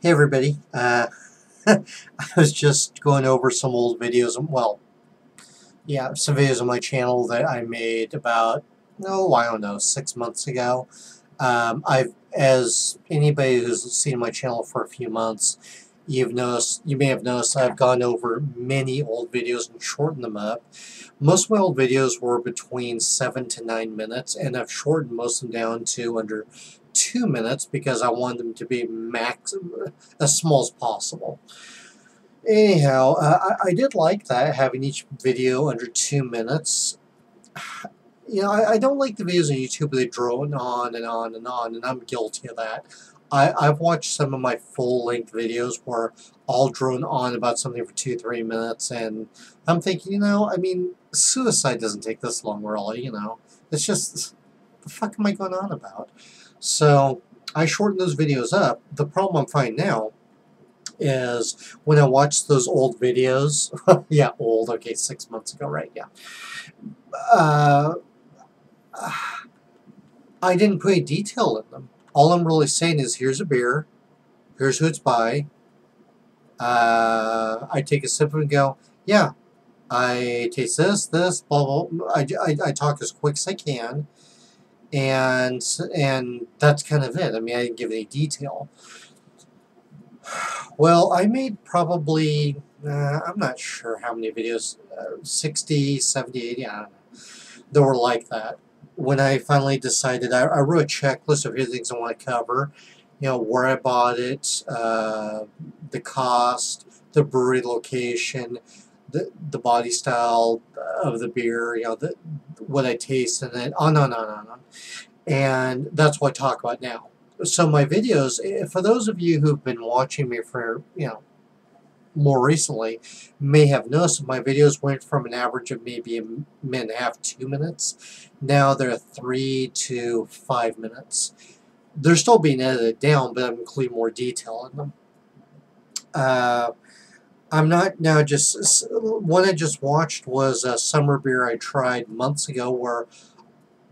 Hey everybody, uh, I was just going over some old videos, well, yeah, some videos on my channel that I made about, oh, I don't know, six months ago. Um, I've, as anybody who's seen my channel for a few months, you've noticed, you may have noticed I've gone over many old videos and shortened them up. Most of my old videos were between seven to nine minutes, and I've shortened most of them down to under two minutes because I want them to be max as small as possible. Anyhow, uh, I, I, did like that, having each video under two minutes. You know, I, I don't like the videos on YouTube where they drone on and on and on, and I'm guilty of that. I, I've watched some of my full-length videos where I'll drone on about something for two, three minutes, and I'm thinking, you know, I mean, suicide doesn't take this long, really, you know. It's just, the fuck am I going on about? So I shortened those videos up. The problem I'm finding now is when I watch those old videos, yeah, old, okay, six months ago, right, yeah. Uh, I didn't put any detail in them. All I'm really saying is, here's a beer, here's who it's by. Uh, I take a sip and go, yeah, I taste this, this, blah, blah. I, I, I talk as quick as I can and and that's kind of it. I mean, I didn't give any detail. Well, I made probably, uh, I'm not sure how many videos, uh, 60, 70, 80, I don't know, that were like that. When I finally decided, I, I wrote a checklist of things I want to cover, you know, where I bought it, uh, the cost, the brewery location, the the body style of the beer, you know, the, what I taste and then on and on and on. And that's what I talk about now. So my videos, eh, for those of you who've been watching me for, you know, more recently, may have noticed my videos went from an average of maybe a minute and a half, two minutes. Now they're three to five minutes. They're still being edited down, but I'm including more detail in them. Uh, I'm not now just one I just watched was a summer beer I tried months ago where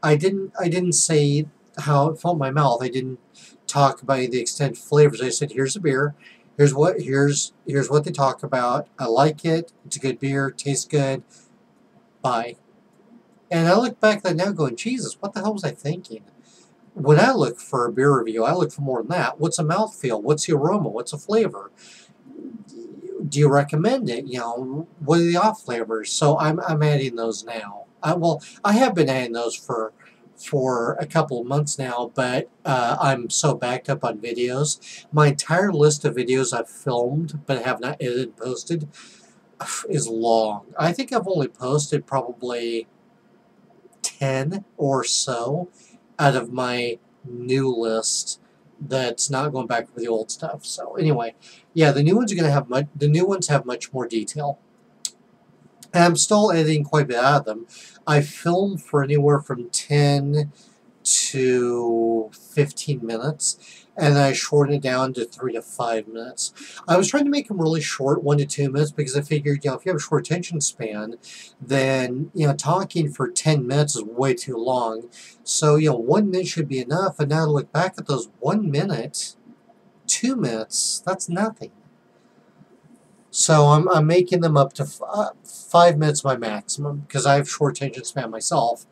I didn't I didn't say how it felt in my mouth. I didn't talk about the extent flavors. I said here's a beer. Here's what here's here's what they talk about. I like it. It's a good beer. Tastes good. Bye. And I look back at that now going, Jesus, what the hell was I thinking? When I look for a beer review, I look for more than that. What's a mouthfeel? What's the aroma? What's the flavor? Do you recommend it? You know, what are the off flavors? So I'm, I'm adding those now. I, well, I have been adding those for for a couple of months now, but uh, I'm so backed up on videos. My entire list of videos I've filmed but have not edited posted is long. I think I've only posted probably 10 or so out of my new list that's not going back for the old stuff. So anyway, yeah, the new ones are going to have much, the new ones have much more detail. And I'm still editing quite a bit out of them. I film for anywhere from 10 to 15 minutes and I shortened it down to three to five minutes. I was trying to make them really short, one to two minutes, because I figured, you know, if you have a short attention span, then, you know, talking for 10 minutes is way too long. So, you know, one minute should be enough, and now to look back at those one minute, two minutes, that's nothing. So I'm, I'm making them up to uh, five minutes my maximum, because I have short attention span myself,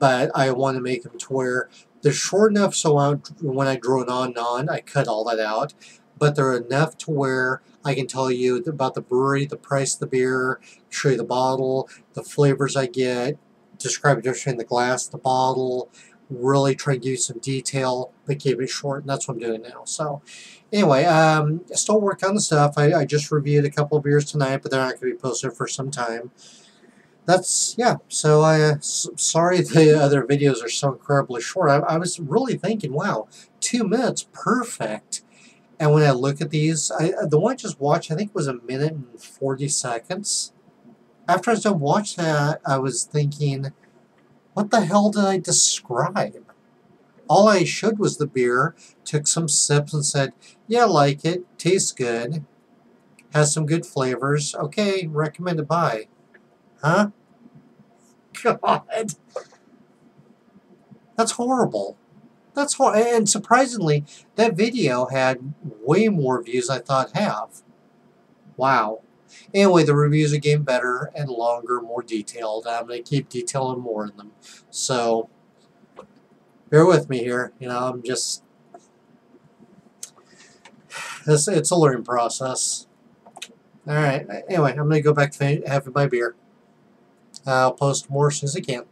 but I want to make them to where they're short enough so I, when I drone on and on, I cut all that out. But they're enough to where I can tell you about the brewery, the price of the beer, show you the bottle, the flavors I get, describe the difference between the glass, the bottle, really try to give you some detail, but keep it short, and that's what I'm doing now. So, anyway, um, still work on the stuff. I, I just reviewed a couple of beers tonight, but they're not going to be posted for some time that's, yeah, so I, uh, sorry the other videos are so incredibly short. I, I was really thinking, wow, two minutes, perfect. And when I look at these, I, uh, the one I just watched, I think was a minute and 40 seconds. After I was done watching that, I was thinking, what the hell did I describe? All I showed was the beer, took some sips and said, yeah, like it, tastes good, has some good flavors, okay, recommend it buy. Huh? God. That's horrible. That's hard. And surprisingly, that video had way more views I thought have. Wow. Anyway, the reviews are getting better and longer, more detailed. I'm going to keep detailing more in them. So, bear with me here. You know, I'm just... It's, it's a learning process. Alright, anyway, I'm going to go back to having my beer. Uh, I'll post more as soon as I can.